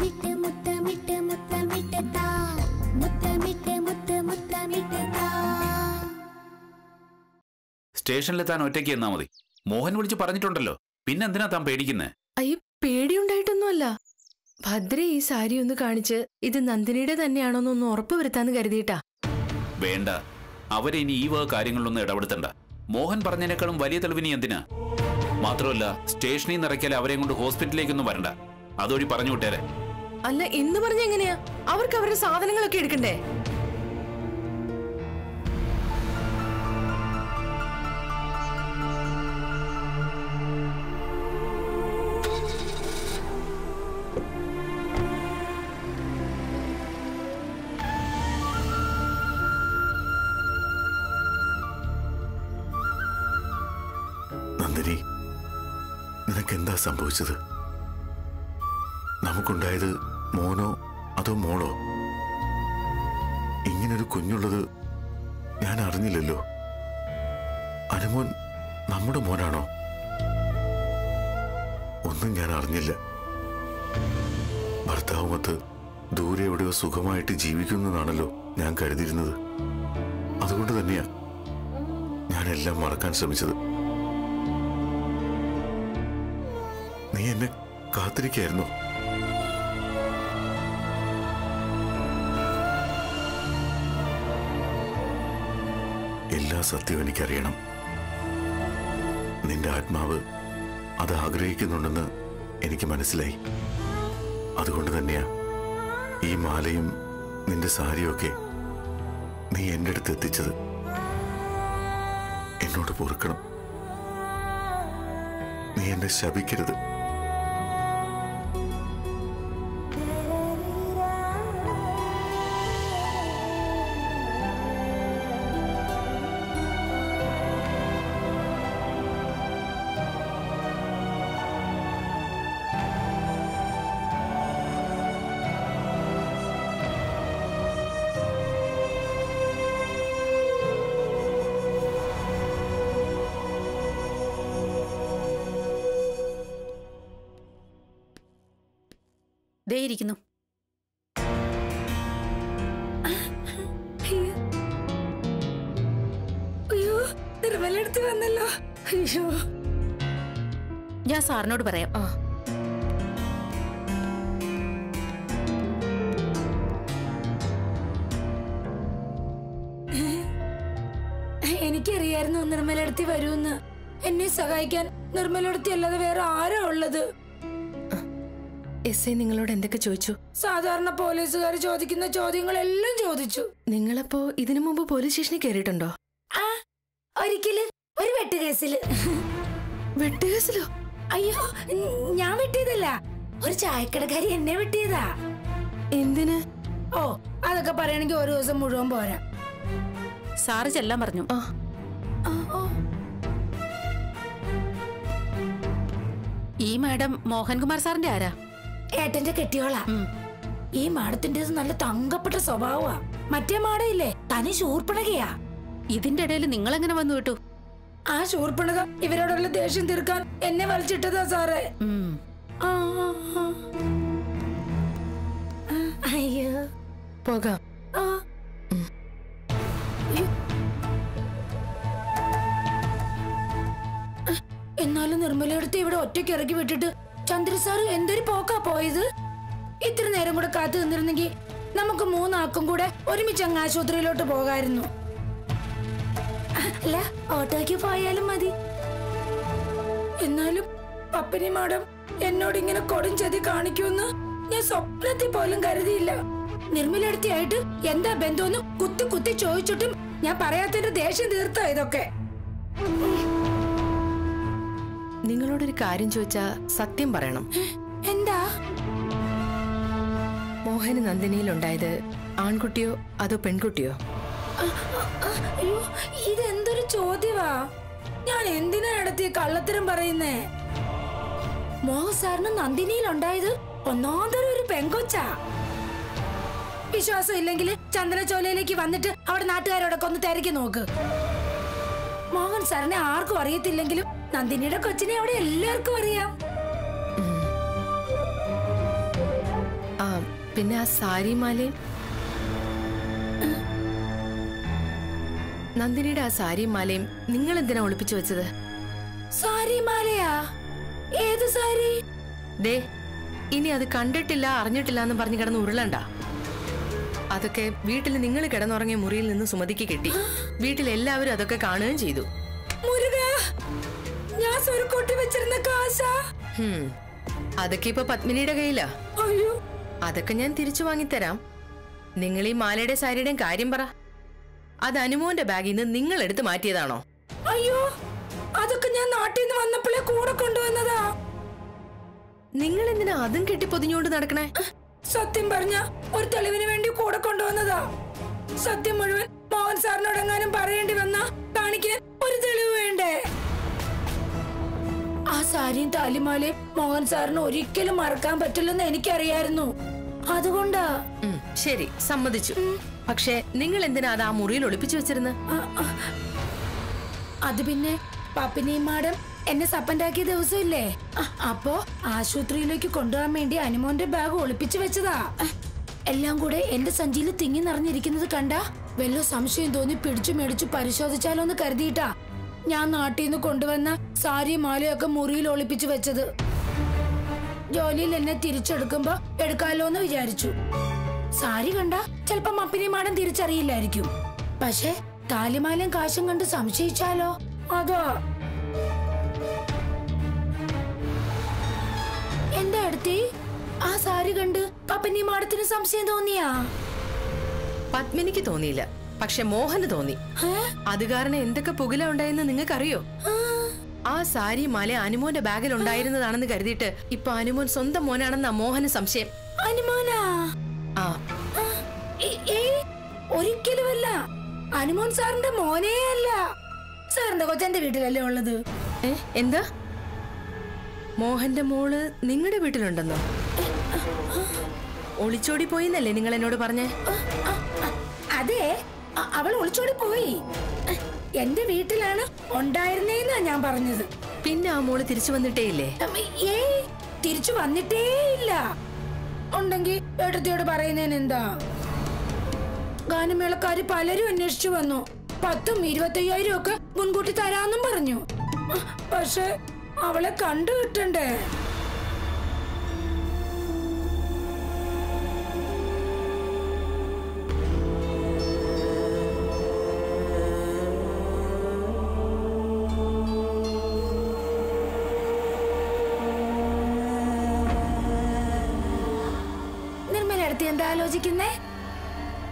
മുത്തമിട്ട് മുത്തമിട്ട് മുത്തമിട്ട് താ മുത്തമിട്ട് മുത്ത് മുത്തമിട്ട് താ സ്റ്റേഷനിൽ താൻ ഒറ്റയ്ക്ക് എന്നാ മതി. മോഹൻ വിളിച്ച് പറഞ്ഞിട്ടുണ്ടല്ലോ. പിന്നെന്തിനാ താൻ പേടിക്കുന്നേ? അയ്യ പേടിയുണ്ടായിട്ടൊന്നുമല്ല. ഭദ്ര ഈ സാരി ഒന്ന് കാണിച്ച് ഇത് നന്ദിനിയുടെ തന്നെയാണോന്നൊന്ന് ഉറപ്പ് വരുത്താന്ന് കരുതിയിട്ടാ. വേണ്ട. അവരെ ഇനി ഈ വക കാര്യങ്ങളിലൊന്നും ഇടപെടുത്തണ്ട. മോഹൻ പറഞ്ഞതിനേക്കാളും വലിയ തെളിവിനി എന്തിനാ? മാത്രമല്ല സ്റ്റേഷനിൽ നിന്ന് ഇറക്കിയാൽ അവരെയും കൊണ്ട് ഹോസ്പിറ്റലിലേക്കൊന്നും വരണ്ട. അതുവഴി പറഞ്ഞു വിട്ടേരെ. അല്ല എന്ന് പറഞ്ഞ എങ്ങനെയാ? അവർക്ക് അവരുടെ സാധനങ്ങളൊക്കെ എടുക്കണ്ടേ? നന്ദിനി നിനക്കെന്താ സംഭവിച്ചത്? നമുക്കുണ്ടായത് മോനോ അതോ മോളോ? ഇങ്ങനൊരു കുഞ്ഞുള്ളത് ഞാൻ അറിഞ്ഞില്ലല്ലോ. അനുമോൻ നമ്മുടെ മോനാണോ? ഒന്നും ഞാൻ അറിഞ്ഞില്ല. ഭർത്താവുമൊത്ത് ദൂരെ എവിടെയോ സുഖമായിട്ട് ജീവിക്കുന്നതാണല്ലോ ഞാൻ കരുതിയിരുന്നത്. അതുകൊണ്ട് തന്നെയാ ഞാനെല്ലാം മറക്കാൻ ശ്രമിച്ചത്. നീ എന്നെ കാത്തിരിക്കായിരുന്നോ? എല്ലാ സത്യവും എനിക്കറിയണം. നിന്റെ ആത്മാവ് അത് ആഗ്രഹിക്കുന്നുണ്ടെന്ന് എനിക്ക് മനസ്സിലായി. അതുകൊണ്ട് തന്നെയാ ഈ മാലയും നിന്റെ സാരിയൊക്കെ നീ എന്റെ അടുത്ത് എത്തിച്ചത്. എന്നോട് പൊറുക്കണം. നീ എന്നെ ശപിക്കരുത്. നിർമ്മലെടുത്ത് വന്നല്ലോ. അയ്യോ. ഞാൻ സാറിനോട് പറയാം. ആ. എനിക്കറിയായിരുന്നു നിർമ്മലടുത്തി വരുമെന്ന്. എന്നെ സഹായിക്കാൻ നിർമ്മലടുത്തി അല്ലാതെ വേറെ ആരാ ഉള്ളത്? എസ് ഐ നിങ്ങളോട് എന്തൊക്കെ ചോദിച്ചു? സാധാരണ പോലീസുകാർ ചോദിക്കുന്ന ചോദ്യങ്ങളെല്ലാം ചോദിച്ചു. നിങ്ങളപ്പോ ഇതിനു മുമ്പ് പോലീസ് സ്റ്റേഷനിൽ കയറിയിട്ടുണ്ടോ ആ ഒരിക്കൽ ഒരു വെട്ടുകേസിൽ. വെട്ടുകേസിലോ? അയ്യോ ഞാൻ വെട്ടിയതല്ല. ഒരു ചായക്കടക്കാരി എന്നെ വെട്ടിയതാ. എന്തിന്? ഓ അതൊക്കെ പറയണെങ്കിൽ ഒരു ദിവസം മുഴുവൻ പോരാ. സാറ് ചെല്ലാൻ പറഞ്ഞു. ഈ മാഡം മോഹൻകുമാർ സാറിന്റെ ആരാ? ഏട്ടന്റെ കെട്ടിയോളാ. ഈ മാഡത്തിന്റേത് നല്ല തങ്കപ്പെട്ട സ്വഭാവമാ. മറ്റേ മാടയില്ലേ തനി ശൂർപ്പണകയാ. ഇതിന്റെ ഇടയിൽ നിങ്ങൾ എങ്ങനെ വന്നു വിട്ടു ആ ശൂർപ്പണക ഇവരോടുള്ള ദേഷ്യം തീർക്കാൻ എന്നെ വലിച്ചിട്ടതാ സാറേ. അയ്യോ. പോകാം. എന്നാലും നിർമ്മലയെടുത്ത് ഇവിടെ ഒറ്റയ്ക്ക് ഇറക്കി വിട്ടിട്ട് ചന്ദ്ര സാറ് എന്തൊരു പോക്കാ പോയത്? ഇത്ര നേരം കൂടെ കാത്തു നിന്നിരുന്നെങ്കിൽ നമുക്ക് മൂന്നാക്കും കൂടെ ഒരുമിച്ച് അങ്ങ് ആശുപത്രിയിലോട്ട് പോകായിരുന്നു. അല്ല ഓട്ടോയ്ക്ക് പോയാലും മതി. എന്നാലും പപ്പിനി മാഡം എന്നോട് ഇങ്ങനെ കൊടും ചതി കാണിക്കുമെന്ന് ഞാൻ സ്വപ്നത്തിൽ പോലും കരുതിയില്ല. നിർമ്മലടുത്തിയായിട്ട് എന്താ ബന്ധമെന്ന് കുത്തി കുത്തി ചോദിച്ചിട്ടും ഞാൻ പറയാത്തതിന്റെ ദേഷ്യം തീർത്താ ഇതൊക്കെ. നിങ്ങളോടൊരു കാര്യം ചോദിച്ചാ സത്യം പറയണം. എന്താ? മോഹന് നന്ദിനിയിൽ ഉണ്ടായത് ആൺകുട്ടിയോ അതോ പെൺകുട്ടിയോ? ഇതെന്തൊരു ചോദ്യമാ ഞാൻ എന്തിനാ നടത്തി കള്ളത്തരം പറയുന്നേ? മോഹൻ സാറിന് നന്ദിനിയിൽ ഉണ്ടായത് ഒന്നാന്തരം ഒരു പെങ്കൊച്ചാ. വിശ്വാസം ഇല്ലെങ്കിൽ ചന്ദ്രചോലയിലേക്ക് വന്നിട്ട് അവിടെ നാട്ടുകാരോടൊക്കെ ഒന്ന് തിരക്കി നോക്ക്. മോഹൻ സാറിനെ ആർക്കും അറിയത്തില്ലെങ്കിലും നന്ദിനിയുടെ കൊച്ചിനെ അവിടെ എല്ലാവർക്കും അറിയാം. പിന്നെ ആ സാരിമാലയും നന്ദിനിയുടെ ആ സാരി മാലയും നിങ്ങൾ എന്തിനാ ഒളിപ്പിച്ചു വെച്ചത്? സാരി മാലയാ? ഏത് സാരി? ദേ ഇനി അത് കണ്ടിട്ടില്ല അറിഞ്ഞിട്ടില്ല എന്ന് പറഞ്ഞ് കിടന്ന് ഉരുളണ്ട. അതൊക്കെ വീട്ടിൽ നിങ്ങൾ കിടന്നുറങ്ങിയ മുറിയിൽ നിന്ന് സുമതിക്ക് കിട്ടി. വീട്ടിൽ എല്ലാവരും അതൊക്കെ കാണുകയും ചെയ്തു. മുരുക! സ്വരുക്കൂട്ടി വെച്ചിരുന്ന കാശ? അതൊക്കെ ഇപ്പൊ പത്മിനിയുടെ കയ്യിലാ. അയ്യോ. അതൊക്കെ ഞാൻ തിരിച്ചു വാങ്ങിത്തരാം. നിങ്ങൾ ഈ മാലയുടെ സാരിയുടെയും കാര്യം പറ. അത് അനുമോന്റെ ബാഗിൽ നിന്ന് നിങ്ങൾ എടുത്ത് മാറ്റിയതാണോ? അയ്യോ അതൊക്കെ ഞാൻ നാട്ടിൽ നിന്ന് വന്നപ്പോഴേ കൂടെ കൊണ്ടുവന്നതാ. നിങ്ങൾ എന്തിനാ അതും കെട്ടി പൊതിഞ്ഞുകൊണ്ട് നടക്കണേ? സത്യം പറഞ്ഞ ഒരു തെളിവിന് വേണ്ടി കൂടെ കൊണ്ടുവന്നതാ. സത്യം മുഴുവൻ മോഹൻ സാറിനോട് എങ്ങാനും പറയേണ്ടി വന്ന കാണിക്കാൻ ഒരു തെളിവ് വേണ്ടേ? ആ സാരിയും താലിമാലയും മോഹൻ സാറിന് ഒരിക്കലും മറക്കാൻ പറ്റില്ലെന്ന് എനിക്കറിയായിരുന്നു. അതുകൊണ്ടാ. ശരി സമ്മതിച്ചു. പക്ഷേ നിങ്ങൾ എന്തിനാ അത് ആ മുറിയിൽ ഒളിപ്പിച്ചു ആ. അത് പിന്നെ പപ്പിനിയും മാഡം എന്നെ സപ്പൻഡാക്കിയ ദിവസമില്ലേ? ഇല്ലേ അപ്പോ ആശുപത്രിയിലേക്ക് കൊണ്ടുപോകാൻ വേണ്ടി അനുമോന്റെ ബാഗ് ഒളിപ്പിച്ചു വെച്ചതാ. എല്ലാം കൂടെ എന്റെ സഞ്ചിയിൽ തിങ്ങി നിറഞ്ഞിരിക്കുന്നത് കണ്ട വല്ല സംശയം തോന്നി പിടിച്ചു മേടിച്ചു പരിശോധിച്ചാലോ എന്ന് കരുതിയിട്ടാ. ഞാൻ നാട്ടിൽ നിന്ന് കൊണ്ടുവന്ന സാരി മാലയൊക്കെ മുറിയിൽ ഒളിപ്പിച്ചു വെച്ചത്. ജോലിയിൽ എന്നെ തിരിച്ചെടുക്കുമ്പോ എടുക്കാലോ എന്ന് വിചാരിച്ചു. സാരി കണ്ട ചിലപ്പോ മപ്പിനി മാടം തിരിച്ചറിയില്ലായിരിക്കും. പക്ഷെ താലിമാലയും കാശും കണ്ട് സംശയിച്ചാലോ? അതോ? എന്താ എടുത്തി? ആ സാരി കണ്ട് പപ്പനി മാടത്തിന് സംശയം തോന്നിയാ? പത്മിനിക്ക് തോന്നിയില്ല. പക്ഷെ മോഹന് തോന്നി? അത് കാരണം എന്തൊക്കെ പുകല ഉണ്ടായെന്ന് നിങ്ങൾക്കറിയോ? ആ, സാരി മലെ അനുമോന്റെ ബാഗിൽ ഉണ്ടായിരുന്നതാണെന്ന് കരുതിയിട്ട് ഇപ്പൊ അനുമോൻ സ്വന്തം മോനാണെന്നാ മോഹന് സംശയം. അനുമോനാ? ആ. ഒരിക്കലുമല്ല. അനുമോൻ സാറിന്റെ മോനേ അല്ല. സാറിന്റെ കൊച്ചന്റെ വീട്ടിലല്ലേ ഉള്ളത്? എന്താ? മോഹന്റെ മോൾ നിങ്ങളുടെ വീട്ടിലുണ്ടെന്നോ? ഒളിച്ചോടി പോയിന്നല്ലേ നിങ്ങൾ എന്നോട് പറഞ്ഞേ അതെ. അവൾ ഒളിച്ചോടി പോയി. എന്റെ വീട്ടിലാണ് ഉണ്ടായിരുന്നേന്നാ ഞാൻ പറഞ്ഞത്. പിന്നെ ആ മോൾ തിരിച്ചു വന്നിട്ടേ ഇല്ലേ? ഏ തിരിച്ചു വന്നിട്ടേ ഇല്ല. ഉണ്ടെങ്കി എടുത്തിയോട് പറയുന്നതിന് എന്താ ഗാനമേളക്കാര് പലരും അന്വേഷിച്ചു വന്നു. പത്തും ഇരുപത്തയ്യായിരം ഒക്കെ മുൻകൂട്ടി തരാന്നും പറഞ്ഞു. പക്ഷെ അവളെ കണ്ടു കിട്ടണ്ടേ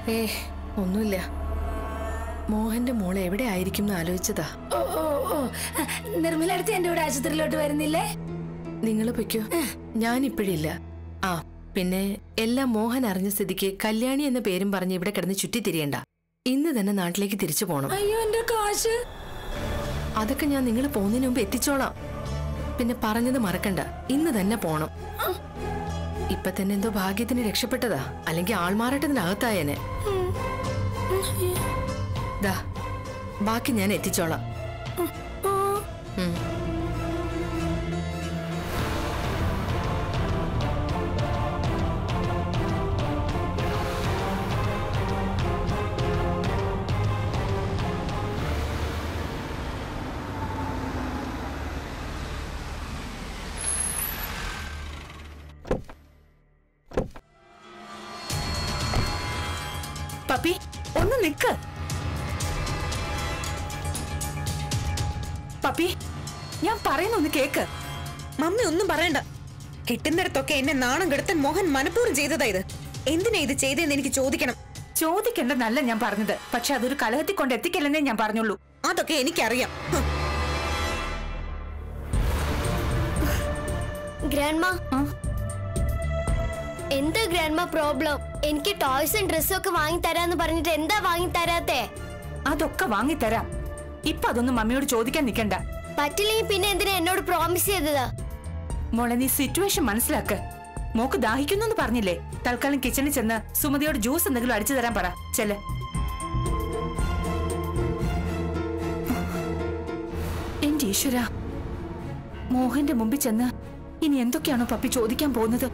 ഏ ഒന്നുമില്ല. മോഹന്റെ മോൾ എവിടെ ആയിരിക്കും എന്ന് ആലോചിച്ചതാ. ഓ ഓ ഓ. നിർമ്മല അടുത്ത് എന്റെ കൂടെ ആശുപത്രിയിലോട്ട് വരുന്നില്ലേ? നിങ്ങൾ പൊയ്ക്കോ. ഞാൻ ഇപ്പോഴില്ല ആ പിന്നെ എല്ലാം മോഹൻ അറിഞ്ഞ സ്ഥിതിക്ക് കല്യാണി എന്ന പേരും പറഞ്ഞ് ഇവിടെ കിടന്ന് ചുറ്റിത്തിരിയണ്ട. ഇന്ന് തന്നെ നാട്ടിലേക്ക് തിരിച്ചു പോണം. അയ്യോ എന്റെ കാശ്. അതൊക്കെ ഞാൻ നിങ്ങൾ പോകുന്നതിന് മുമ്പ് എത്തിച്ചോളാം. പിന്നെ പറഞ്ഞത് മറക്കണ്ട. ഇന്ന് തന്നെ പോണം. ഇപ്പൊ തന്നെ എന്തോ ഭാഗ്യത്തിന് രക്ഷപ്പെട്ടതാ. അല്ലെങ്കിൽ ആൾമാറാട്ടത്തിനകത്തായനെ. ബാക്കി ഞാൻ എത്തിച്ചോളാം. പപ്പി ഒന്ന് നിക്ക്. പപ്പി ഞാൻ പറയുന്ന ഒന്ന് കേക്ക്. മമ്മി ഒന്നും പറയണ്ട. കിട്ടുന്നിടത്തൊക്കെ എന്നെ നാണം കെടുത്താൻ മോഹൻ മനഃപൂർവം ചെയ്തതാ ഇത്. എന്തിനാ ഇത് ചെയ്തതെന്ന് എനിക്ക് ചോദിക്കണം. ചോദിക്കേണ്ടതല്ല ഞാൻ പറഞ്ഞത്. പക്ഷെ അതൊരു കലഹത്തിൽ കൊണ്ട് എത്തിക്കില്ലെന്നേ ഞാൻ പറഞ്ഞുള്ളൂ. അതൊക്കെ എനിക്കറിയാം. ഗ്രാൻഡ്മ? എന്താ ഗ്രാൻഡ്മ പ്രോബ്ലം? എനിക്ക് ടോയ്സും ഡ്രസ്സും ഒക്കെ വാങ്ങി തരാന്ന് പറഞ്ഞിട്ട് എന്താ വാങ്ങി തരാത്തേ അതൊക്കെ വാങ്ങി തരാം ഇപ്പൊ അതൊന്നും മമ്മിയോട് ചോദിക്കാൻ നിക്കണ്ട. പറ്റില്ലെങ്കിൽ പിന്നെ എന്തിനാ എന്നോട് പ്രോമിസ് ചെയ്തതാ? മോളെ നീ സിറ്റുവേഷൻ മനസ്സിലാക്ക്. മോക്ക് ദാഹിക്കുന്നു പറഞ്ഞില്ലേ? തൽക്കാലം കിച്ചണിൽ ചെന്ന് സുമതിയോട് ജ്യൂസ് എന്തെങ്കിലും അടിച്ചു തരാൻ പറ. ചെല്ല്. എന്റെ ഈശ്വര മോഹന്റെ മുമ്പിൽ ചെന്ന് ഇനി എന്തൊക്കെയാണോ പപ്പി ചോദിക്കാൻ പോകുന്നത്?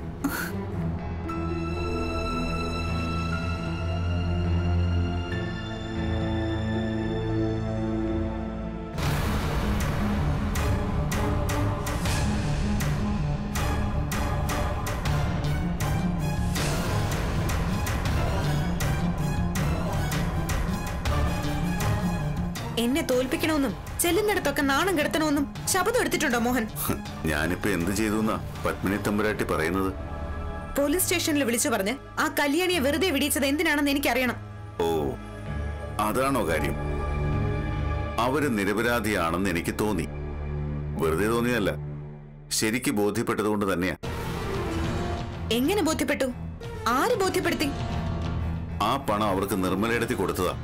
എന്നെ തോൽപ്പിക്കണമെന്നും ചെല്ലുന്നിടത്തൊക്കെ നാണം കെടുത്തണമെന്നും ശബ്ദം എടുത്തിട്ടുണ്ടോ മോഹൻ? ഞാനിപ്പോ എന്ത് ചെയ്തു പത്മിനി തമ്പുരാട്ടി പറയുന്നത്? പോലീസ് സ്റ്റേഷനിൽ വിളിച്ചു പറഞ്ഞ് ആ കല്യാണിയെ വെറുതെ വിടിയിച്ചത് എന്തിനാണെന്ന് എനിക്കറിയണം. ഓ അതാണോ കാര്യം? അവർ നിരപരാധിയാണെന്ന് എനിക്ക് തോന്നി. വെറുതെ തോന്നിയല്ല ശരിക്ക് ബോധ്യപ്പെട്ടതുകൊണ്ട് തന്നെയാ. എങ്ങനെ ബോധ്യപ്പെട്ടു? ആര് ബോധ്യപ്പെടുത്തി? ആ പണം അവർക്ക് നിർമ്മലയിടത്തി കൊടുത്തതാ.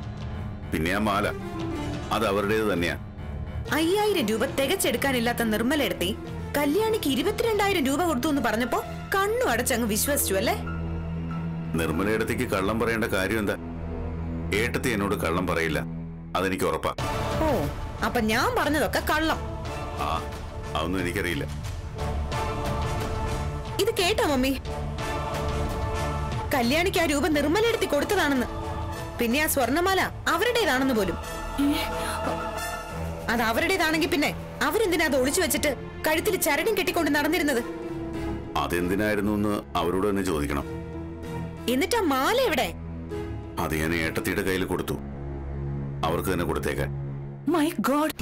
പിന്നെ ആ മാല. അത് അവരുടേത് തന്നെയാണ് അയ്യായിരം രൂപ തികച്ചെടുക്കാനില്ലാത്ത നിർമ്മല എടുത്തി കല്യാണിക്ക് ഇരുപത്തിരണ്ടായിരം രൂപ കൊടുത്തു എന്ന് പറഞ്ഞപ്പോ കണ്ണു അടച്ചങ്ങ് വിശ്വസിച്ചു അല്ലേ? നിർമ്മലയിടത്തേക്ക് കള്ളം പറയേണ്ട കാര്യം എന്താ? ഏട്ടത്തി എന്നോട് കള്ളം പറയില്ല. അതെനിക്ക് ഉറപ്പാ. ഓ അപ്പൊ ഞാൻ പറഞ്ഞതൊക്കെ കള്ളം. ആ അതൊന്നും എനിക്കറിയില്ല. ഇത് കേട്ടോ മമ്മി. കല്യാണിക്ക് ആ രൂപ നിർമ്മല എടുത്തി കൊടുത്തതാണെന്ന്. പിന്നെ ആ സ്വർണമാല അവരുടേതാണെന്ന് പോലും. അത് അവരുടേതാണെങ്കിൽ പിന്നെ അവരെന്തിനാ അത് ഒളിച്ചു വെച്ചിട്ട് കഴുത്തിൽ ചരടും കെട്ടിക്കൊണ്ട് നടന്നിരുന്നത്? അതെന്തിനായിരുന്നു എന്ന് അവരോട് തന്നെ ചോദിക്കണം. എന്നിട്ട് ആ മാല എവിടെ? അത് ഞാൻ ഏട്ടത്തിയുടെ കയ്യിൽ കൊടുത്തു. അവർക്ക് തന്നെ കൊടുത്തേക്കാൻ. മൈ ഗോഡ്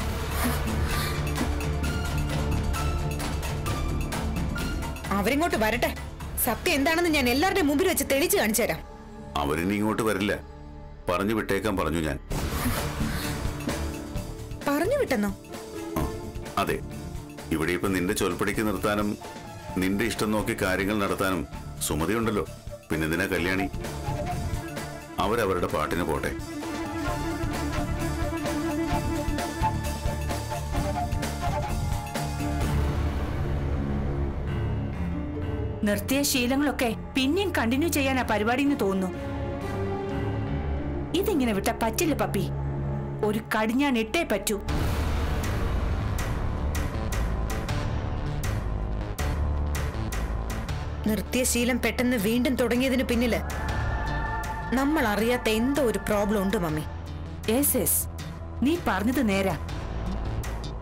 അവരിങ്ങോട്ട് വരട്ടെ. സത്യം എന്താണെന്ന് ഞാൻ എല്ലാവരുടെയും മുമ്പിൽ വെച്ച് തെളിച്ചു കാണിച്ചു തരാം അവരിനി ഇങ്ങോട്ട് വരില്ല. പറഞ്ഞു വിട്ടേക്കാൻ പറഞ്ഞു ഞാൻ. വിട്ടെന്നോ? അതെ. ഇവിടെ ഇപ്പൊ നിന്റെ ചൊൽപ്പടിക്ക് നിർത്താനും നിന്റെ ഇഷ്ടം നോക്കി കാര്യങ്ങൾ നടത്താനും സുമതിയുണ്ടല്ലോ. പിന്നെന്തിനാ കല്യാണി? അവരവരുടെ പാട്ടിന് പോട്ടെ. നിർത്തിയ ശീലങ്ങളൊക്കെ പിന്നെയും കണ്ടിന്യൂ ചെയ്യാനാ പരിപാടി എന്ന് തോന്നുന്നു. ഇതിങ്ങനെ വിട്ട പറ്റില്ല പപ്പി. ഒരു കടിഞ്ഞാൻ ഇട്ടേ പറ്റൂ. നിർത്തിയ ശീലം പെട്ടെന്ന് വീണ്ടും തുടങ്ങിയതിന് പിന്നിൽ നമ്മൾ അറിയാത്ത എന്തോ ഒരു പ്രോബ്ലം ഉണ്ട് മമ്മി. Yes yes. നീ പറഞ്ഞത് നേരാ.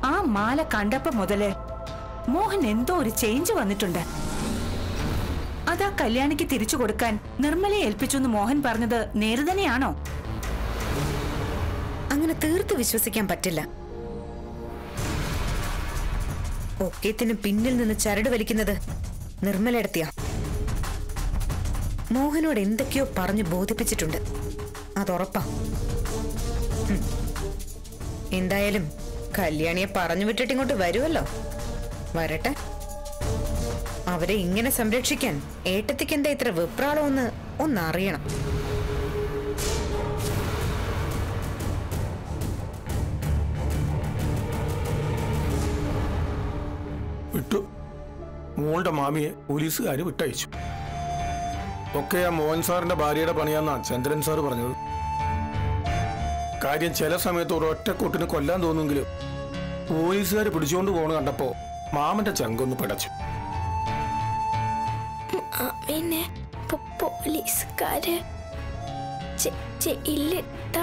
ആ മാല കണ്ടപ്പോ മുതൽ മോഹൻ എന്തോ ഒരു ചേഞ്ച് വന്നിട്ടുണ്ട്. അതാ കല്യാണിക്ക് തിരിച്ചു കൊടുക്കാൻ നിർമ്മലയെ ഏൽപ്പിച്ചു എന്ന് മോഹൻ പറഞ്ഞത് നേര് തന്നെയാണോ? അങ്ങനെ തീർത്ത് വിശ്വസിക്കാൻ പറ്റില്ല. ഒക്കെത്തിന് പിന്നിൽ നിന്ന് ചരട് വലിക്കുന്നത് നിർമ്മലെടുത്തിയ. മോഹനോട് എന്തൊക്കെയോ പറഞ്ഞ് ബോധിപ്പിച്ചിട്ടുണ്ട്. അതുറപ്പാ. എന്തായാലും കല്യാണിയെ പറഞ്ഞു വിട്ടിട്ട് ഇങ്ങോട്ട് വരുമല്ലോ വരട്ടെ. അവരെ ഇങ്ങനെ സംരക്ഷിക്കാൻ ഏട്ടത്തിക്ക് എന്താ ഇത്ര വിപ്രാളമെന്ന് ഒന്നറിയണം. മോളുടെ മാമിയെ പോലീസുകാർ വിട്ടയച്ചു. ഒക്കെ ആ മോഹൻ സാറിന്റെ ഭാര്യയുടെ പണിയാന്നാ ചന്ദ്രൻ സാർ പറഞ്ഞത്. കാര്യം ചില സമയത്ത് ഒരു കൊട്ടിന് കൊല്ലാൻ തോന്നുമെങ്കിലും പോലീസുകാർ പിടിച്ചുകൊണ്ട് പോണ കണ്ടപ്പോ മാമന്റെ ചങ്കൊന്ന് പിടച്ചു. മാമിനെ പോലീസുകാര് ജയിലിട്ട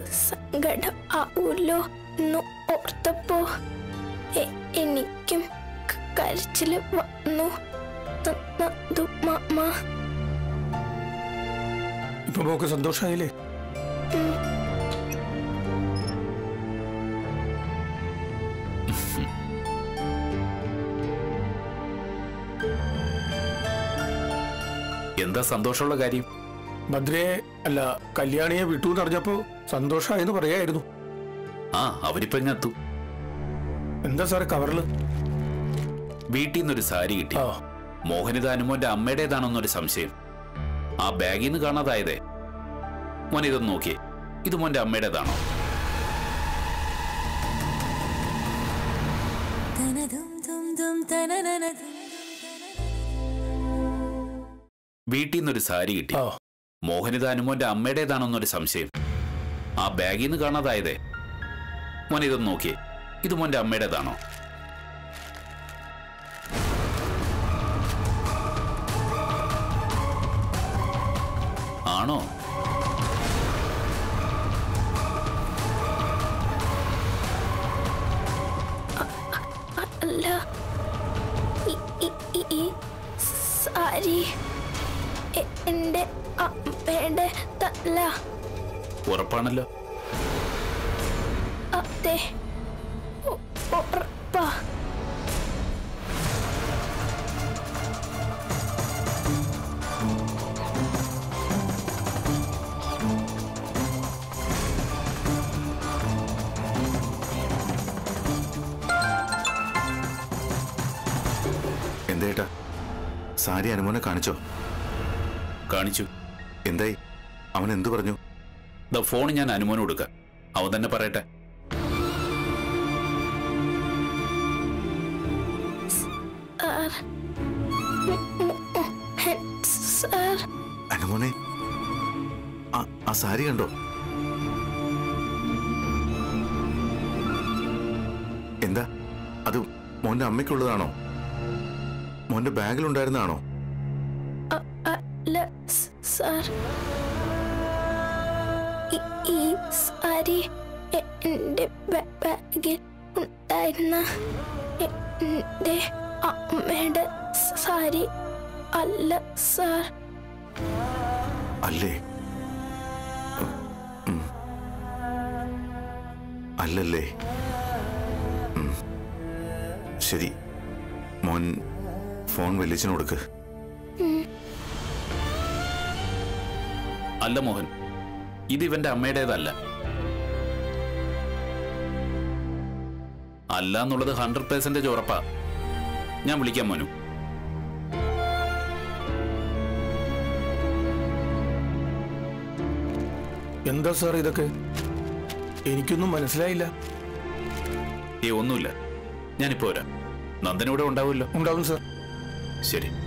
സങ്കടം ആവൂലോ എന്ന് ഓർത്തപ്പോ. എ- എനിക്കും കരച്ചിൽ വന്നു. ന- നന്ദു മാമ. ഇപ്പൊ മോക്ക് സന്തോഷമായില്ലേ എന്താ സന്തോഷമുള്ള കാര്യം? ഭദ്രയെ അല്ല കല്യാണിയെ വിട്ടു എന്നറിഞ്ഞപ്പോ സന്തോഷമായെന്ന് പറയായിരുന്നു. ആ അവരിപ്പോ എങ്ങത്തു എന്താ സാറേ കവറിൽ? വീട്ടിൽ നിന്നൊരു സാരി കിട്ടി. മോഹനിത് അനുമോന്റെ അമ്മയുടേതാണെന്നൊരു സംശയം. ആ ബാഗിൽ നിന്ന് കാണാതായതേ. മോൻ ഇതൊന്ന് നോക്കിയേ ഇത് മോന്റെ അമ്മയുടേതാണോ? വീട്ടിൽ നിന്നൊരു സാരി കിട്ടി. മോഹനിത് അനുമോന്റെ അമ്മയുടേതാണെന്നൊരു സംശയം. ആ ബാഗിൽ നിന്ന് കാണാതായതേ. മോൻ ഇതൊന്ന് നോക്കി. ഇത് മോന്റെ അമ്മയുടേതാണോ? ആണോ? എന്റെ അമ്മയുടെ തല. ഉറപ്പാണല്ലോ. എന്തേട്ടാ സാരി അനുമോനെ കാണിച്ചോ? കാണിച്ചു. എന്തായി? അവൻ എന്തു പറഞ്ഞു? ദ ഫോൺ ഞാൻ അനുമോന് കൊടുക്കാം. അവൻ തന്നെ പറയട്ടെ. അനുമോനെ ആ- സാരി കണ്ടോ? എന്താ? അത് മോന്റെ അമ്മയ്ക്കുള്ളതാണോ? മോന്റെ ബാഗിൽ ഉണ്ടായിരുന്നതാണോ അല്ല സ് സാർ. ഈ- സാരി എന്റെ ബാഗിൽ ഉണ്ടായിരുന്ന എന്റെ അമ്മയുടെ സാരി അല്ല സാർ. അല്ലേ? അല്ലല്ലേ. ശരി. മോൻ ഫോൺ കൊടുക്ക്. അല്ല മോഹൻ. ഇത് ഇവന്റെ അമ്മയുടേതല്ല. അല്ല എന്നുള്ളത് ഹൺഡ്രഡ് പേഴ്സന്റേജ് ഉറപ്പാ. ഞാൻ വിളിക്കാം മോനു. എന്താ സാർ ഇതൊക്കെ? എനിക്കൊന്നും മനസ്സിലായില്ല. ഏ ഒന്നുമില്ല. ഞാനിപ്പോ വരാം. നന്ദൻ ഇവിടെ ഉണ്ടാവുമല്ലോ. ഉണ്ടാവും സാർ. ശരി.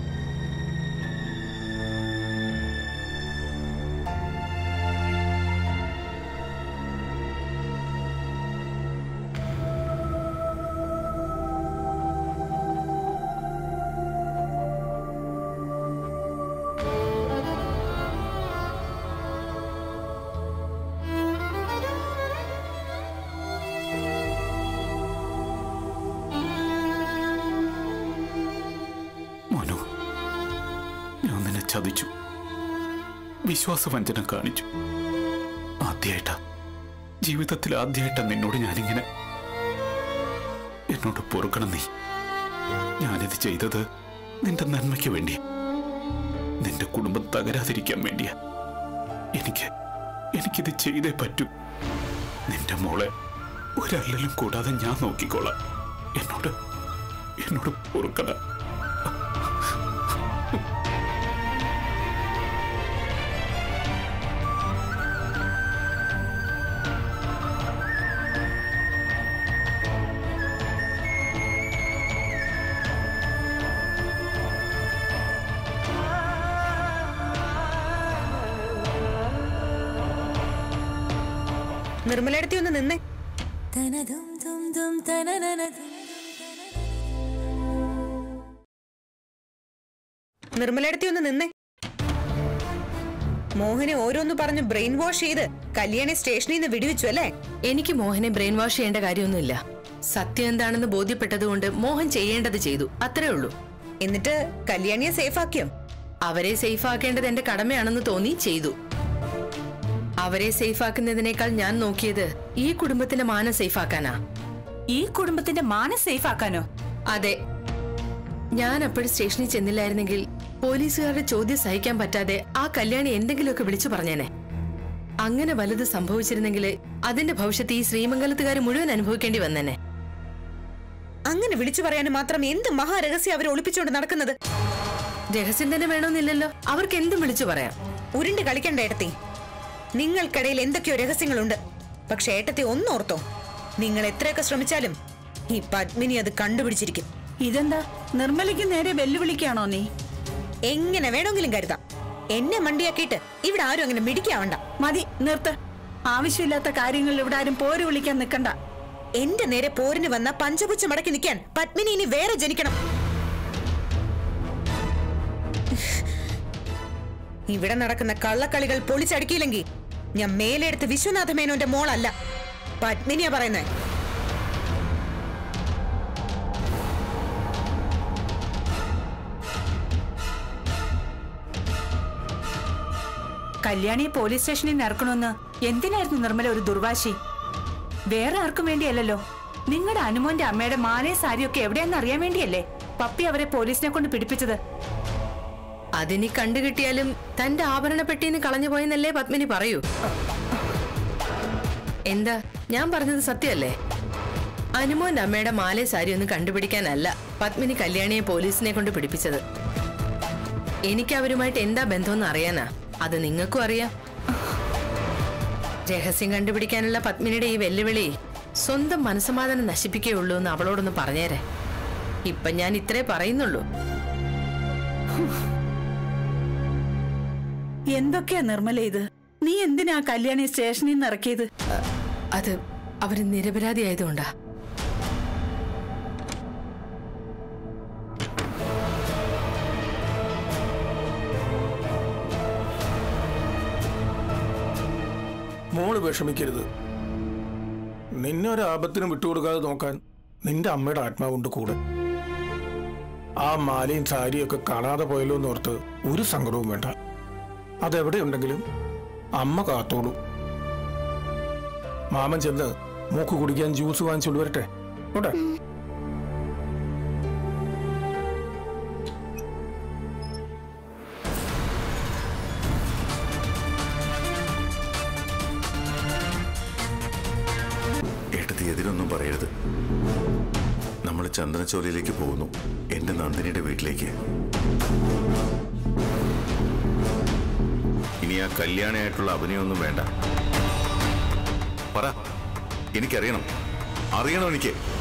വിശ്വാസവഞ്ചന കാണിച്ചു. ആദ്യമായിട്ടാ ജീവിതത്തിൽ ആദ്യമായിട്ടാ നിന്നോട് ഞാനിങ്ങനെ. എന്നോട് പൊറുക്കണം നീ. ഞാനിത് ചെയ്തത് നിന്റെ നന്മയ്ക്ക് വേണ്ടിയാ. നിന്റെ കുടുംബം തകരാതിരിക്കാൻ വേണ്ടിയാ. എനിക്ക് എനിക്കിത് ചെയ്തേ പറ്റൂ. നിന്റെ മോളെ ഒരല്ലലും കൂടാതെ ഞാൻ നോക്കിക്കോളാം. എന്നോട് എന്നോട് പൊറുക്കണം. നിർമ്മലയിടത്തി ഒന്ന് നിന്നേ. മോഹനെ ഓരോന്ന് പറഞ്ഞ് ബ്രെയിൻ വാഷ് ചെയ്ത് കല്യാണി സ്റ്റേഷനിൽ നിന്ന് വിടിവെച്ചു അല്ലേ? എനിക്ക് മോഹനെ ബ്രെയിൻ വാഷ് ചെയ്യേണ്ട കാര്യമൊന്നുമില്ല. സത്യം എന്താണെന്ന് ബോധ്യപ്പെട്ടതുകൊണ്ട് മോഹൻ ചെയ്യേണ്ടത് ചെയ്തു. അത്രേ ഉള്ളൂ. എന്നിട്ട് കല്യാണിയെ സേഫ് ആക്കിയോ അവരെ സേഫ് ആക്കേണ്ടത് എന്റെ കടമയാണെന്ന് തോന്നി ചെയ്തു. അവരെ സേഫ് ആക്കുന്നതിനേക്കാൾ ഞാൻ നോക്കിയത് ഈ കുടുംബത്തിന്റെ മാന സേഫ് ആക്കാനാ ഈ കുടുംബത്തിന്റെ മാന സേഫ് ആക്കാനോ അതെ. ഞാൻ അപ്പോഴും സ്റ്റേഷനിൽ ചെന്നില്ലായിരുന്നെങ്കിൽ പോലീസുകാരുടെ ചോദ്യം സഹിക്കാൻ പറ്റാതെ ആ കല്യാണി എന്തെങ്കിലുമൊക്കെ വിളിച്ചു പറഞ്ഞേനെ. അങ്ങനെ വലുത് സംഭവിച്ചിരുന്നെങ്കിൽ അതിന്റെ ഭവിഷ്യത്ത് ഈ ശ്രീമംഗലത്തുകാർ മുഴുവൻ അനുഭവിക്കേണ്ടി വന്നേനെ. അങ്ങനെ വിളിച്ചു പറയാൻ മാത്രം എന്ത് മഹാരഹസ്യം അവർ ഒളിപ്പിച്ചുകൊണ്ട് നടക്കുന്നത്? രഹസ്യം തന്നെ വേണമെന്നില്ലല്ലോ. അവർക്ക് എന്തും വിളിച്ചു പറയാം. ഉരുണ്ട് കളിക്കണ്ട ഏട്ടത്തി. നിങ്ങൾക്കിടയിൽ എന്തൊക്കെയോ രഹസ്യങ്ങളുണ്ട്. പക്ഷെ ഏട്ടത്തി ഒന്നോർത്തോ. നിങ്ങൾ എത്രയൊക്കെ ശ്രമിച്ചാലും ഈ പത്മിനി അത് കണ്ടുപിടിച്ചിരിക്കും. ഇതെന്താ? നിർമ്മലയ്ക്ക് നേരെ വെല്ലുവിളിക്കാണോ നീ? എങ്ങനെ വേണമെങ്കിലും കരുതാം. എന്നെ മണ്ടിയാക്കിയിട്ട് ഇവിടെ ആരും അങ്ങനെ മിടിക്കാവണ്ട. മതി നിർത്ത്. ആവശ്യമില്ലാത്ത കാര്യങ്ങളിൽ ഇവിടെ ആരും പോര് വിളിക്കാൻ നിൽക്കണ്ട. എന്റെ നേരെ പോരിന് വന്ന പഞ്ചപുച്ച മടക്കി നിൽക്കാൻ പത്മിനി ഇനി വേറെ ജനിക്കണം. ഇവിടെ നടക്കുന്ന കള്ളക്കളികൾ പൊളിച്ചടുക്കിയില്ലെങ്കിൽ ഞാൻ മേലെടുത്ത് വിശ്വനാഥ മേനോന്റെ മോളല്ല. പത്മിനിയാ പറയുന്നത് കല്യാണിയെ പോലീസ് സ്റ്റേഷനിൽ നിന്ന് ഇറക്കണമെന്ന് എന്തിനായിരുന്നു നിർമ്മല ഒരു ദുർവാശി? വേറെ ആർക്കും വേണ്ടിയല്ലല്ലോ. നിങ്ങളുടെ അനുമോന്റെ അമ്മയുടെ മാലയും സാരിയൊക്കെ എവിടെയാണെന്ന് അറിയാൻ വേണ്ടിയല്ലേ പപ്പി അവരെ പോലീസിനെ കൊണ്ട് പിടിപ്പിച്ചത്? അതിനി കണ്ടുകിട്ടിയാലും തന്റെ ആഭരണ പെട്ടിന്ന് കളഞ്ഞു പോയെന്നല്ലേ പത്മിനി പറയൂ. എന്താ? ഞാൻ പറഞ്ഞത് സത്യമല്ലേ? അനുമോന്റെ അമ്മയുടെ മാലേ സാരി ഒന്നും കണ്ടുപിടിക്കാനല്ല പത്മിനി കല്യാണിയെ പോലീസിനെ കൊണ്ട് പിടിപ്പിച്ചത്. എനിക്ക് അവരുമായിട്ട് എന്താ ബന്ധമെന്ന് അറിയാനാ? അത് നിങ്ങൾക്കും അറിയാം. രഹസ്യം കണ്ടുപിടിക്കാനുള്ള പത്മിനിയുടെ ഈ വെല്ലുവിളി സ്വന്തം മനസ്സമാധാനം നശിപ്പിക്കുകയുള്ളൂ എന്ന് അവളോടൊന്ന് പറഞ്ഞേരെ. ഇപ്പൊ ഞാൻ ഇത്രേ പറയുന്നുള്ളൂ. എന്തൊക്കെയാ നിർമ്മല ഇത്? നീ എന്തിനാ കല്യാണി സ്റ്റേഷനിൽ നിന്ന് ഇറക്കിയത്? അത് അവർ നിരപരാധിയായതുകൊണ്ടാ. മോൾ വിഷമിക്കരുത്. നിന്നെ ഒരു ആപത്തിനും വിട്ടുകൊടുക്കാതെ നോക്കാൻ നിന്റെ അമ്മയുടെ ആത്മാവുണ്ട് കൂടെ. ആ മാലയും സാരിയൊക്കെ കാണാതെ പോയല്ലോ എന്ന് ഓർത്ത് ഒരു സങ്കടവും വേണ്ട. അതെവിടെയുണ്ടെങ്കിലും അമ്മ കാത്തോളൂ. മാമൻ ചെന്ന് മൂക്ക് കുടിക്കാൻ ജ്യൂസ് വാങ്ങിച്ചോണ്ട് വരട്ടെ. ഓട്ടെ ചന്ദനച്ചോലയിലേക്ക് പോകുന്നു. എന്റെ നന്ദിനിയുടെ വീട്ടിലേക്ക്. ഇനി ആ കല്യാണിയായിട്ടുള്ള അഭിനയമൊന്നും വേണ്ട. പറ. എനിക്കറിയണം. അറിയണം എനിക്ക്?